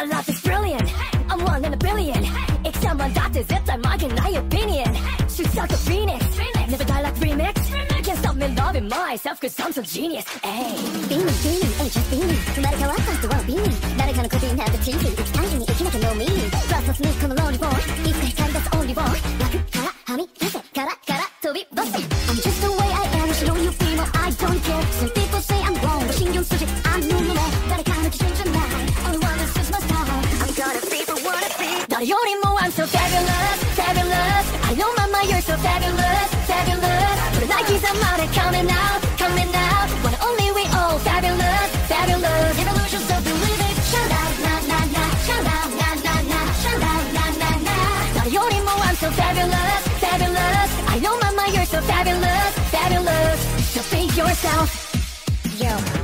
my life is brilliant I'm one in a billion 익사만 닿듯 짤막인 나의 opinion Shoots like a phoenix Never die like remix Can't stop me loving myself cause I'm so genius Ay. beaming, beaming, ain't just beaming 그 말이 다 왔다 또 wanna be me 나를 가는 코드인 have the TV It's tiny, it's not no meaning Trust us, me, come along, boy It's the kind 誰よりも I'm so fabulous, fabulous. I know mama you're so fabulous, fabulous. But like he's a mother coming out, coming out. When only we all fabulous, fabulous. Evolution so believe it Shout out, na na na Shout out, na na na Shout out, na na na. 誰よりも I'm so fabulous, fabulous. I know mama you're so fabulous, fabulous. So be yourself. Yo.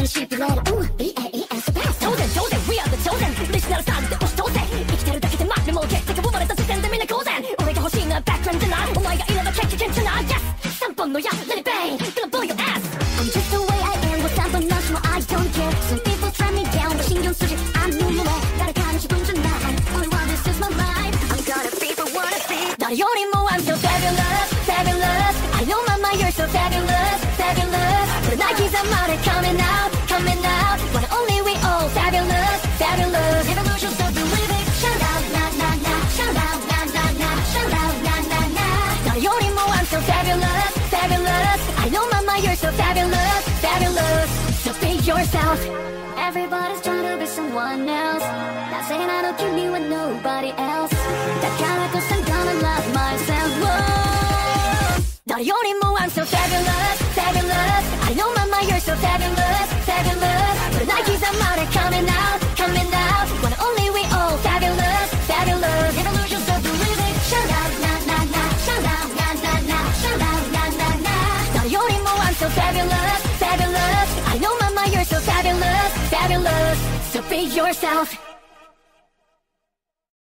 소식이 남은 건 stipulate. Ooh, B-A-E-S, the best. chosen, chosen, we are the chosen 리스너를 쌓는데 옷이 도세 이기대로 닦이대 말을 못해 내가 부모를 떴을 텐데 미는 고생 우리가 훨씬 나 background 나 오마이가 이러다 캐치 괜찮아 yes 3번 너야 let it bang gonna blow your ass I'm just the way I am. What's up, but not sure I don't care. Some people try me down, but 신경 쓰지 않는 눈에 나를 가는 기분 좀 나. Only one, this is my life. I'm gonna be the one to be. 나를 요리 뭐 I know, mama, you're so fabulous, fabulous. So be yourself. Everybody's trying to be someone else. Not saying I don't keep me with nobody else. That kind of cause I'm gonna love myself. Whoa. Not only more, I'm so fabulous, fabulous. I know, mama, you're so fabulous, fabulous. Be yourself